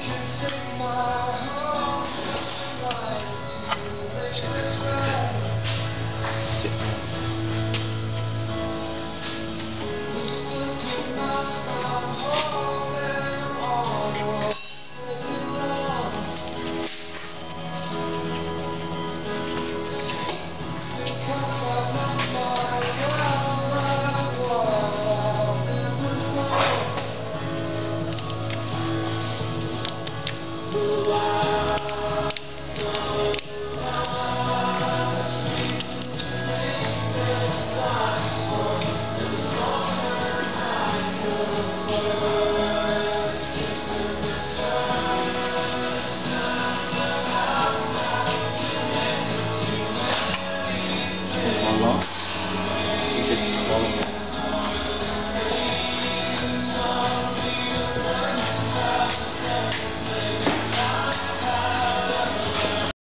take my heart, Bounce.